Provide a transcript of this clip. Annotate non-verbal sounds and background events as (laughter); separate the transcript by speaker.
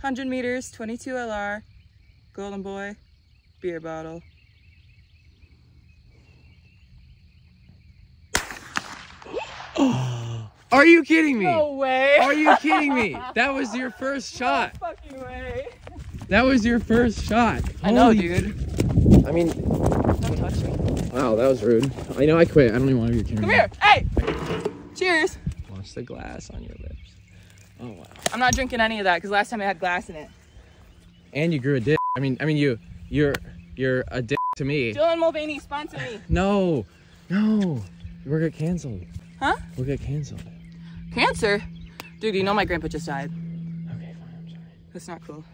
Speaker 1: 100 meters, 22 LR, Golden Boy, beer bottle. (gasps)
Speaker 2: Are you kidding me?
Speaker 1: No way.
Speaker 2: Are you kidding me? That was your first (laughs) shot.
Speaker 1: fucking way.
Speaker 2: That was your first shot.
Speaker 1: I know, dude.
Speaker 2: I mean,
Speaker 1: Don't touch me.
Speaker 2: wow, that was rude. I know I quit. I don't even want to be kidding.
Speaker 1: Come here. Hey. Cheers.
Speaker 2: Watch the glass on your lips. Oh wow.
Speaker 1: I'm not drinking any of that because last time I had glass in it.
Speaker 2: And you grew a dick. I mean, I mean you, you're, you're a dick to me.
Speaker 1: Dylan Mulvaney, sponsor me.
Speaker 2: No, no. We'll get canceled.
Speaker 1: Huh?
Speaker 2: We'll get canceled.
Speaker 1: Cancer? Dude, you know my grandpa just died.
Speaker 2: Okay, fine. I'm sorry.
Speaker 1: That's not cool.